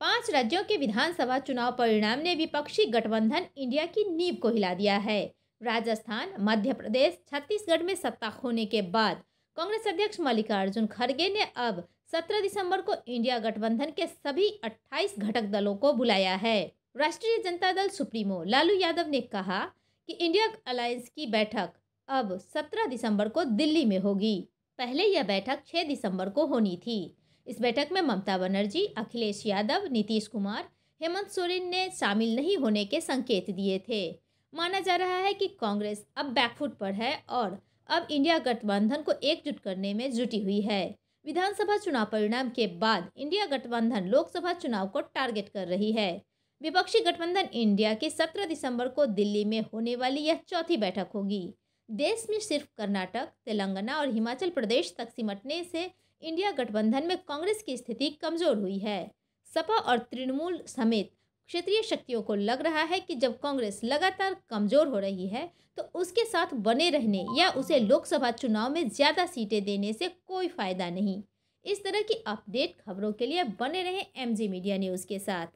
पाँच राज्यों के विधानसभा चुनाव परिणाम ने विपक्षी गठबंधन इंडिया की नींव को हिला दिया है। राजस्थान, मध्य प्रदेश, छत्तीसगढ़ में सत्ता खोने के बाद कांग्रेस अध्यक्ष मल्लिकार्जुन खड़गे ने अब 17 दिसंबर को इंडिया गठबंधन के सभी 28 घटक दलों को बुलाया है। राष्ट्रीय जनता दल सुप्रीमो लालू यादव ने कहा कि इंडिया अलायंस की बैठक अब 17 दिसंबर को दिल्ली में होगी। पहले यह बैठक 6 दिसंबर को होनी थी। इस बैठक में ममता बनर्जी, अखिलेश यादव, नीतीश कुमार, हेमंत सोरेन ने शामिल नहीं होने के संकेत दिए थे। माना जा रहा है कि कांग्रेस अब बैकफुट पर है और अब इंडिया गठबंधन को एकजुट करने में जुटी हुई है। विधानसभा चुनाव परिणाम के बाद इंडिया गठबंधन लोकसभा चुनाव को टारगेट कर रही है। विपक्षी गठबंधन इंडिया की 17 दिसंबर को दिल्ली में होने वाली यह चौथी बैठक होगी। देश में सिर्फ़ कर्नाटक, तेलंगाना और हिमाचल प्रदेश तक सिमटने से इंडिया गठबंधन में कांग्रेस की स्थिति कमज़ोर हुई है। सपा और तृणमूल समेत क्षेत्रीय शक्तियों को लग रहा है कि जब कांग्रेस लगातार कमज़ोर हो रही है तो उसके साथ बने रहने या उसे लोकसभा चुनाव में ज़्यादा सीटें देने से कोई फ़ायदा नहीं। इस तरह की अपडेट खबरों के लिए बने रहें एमजी मीडिया न्यूज़ के साथ।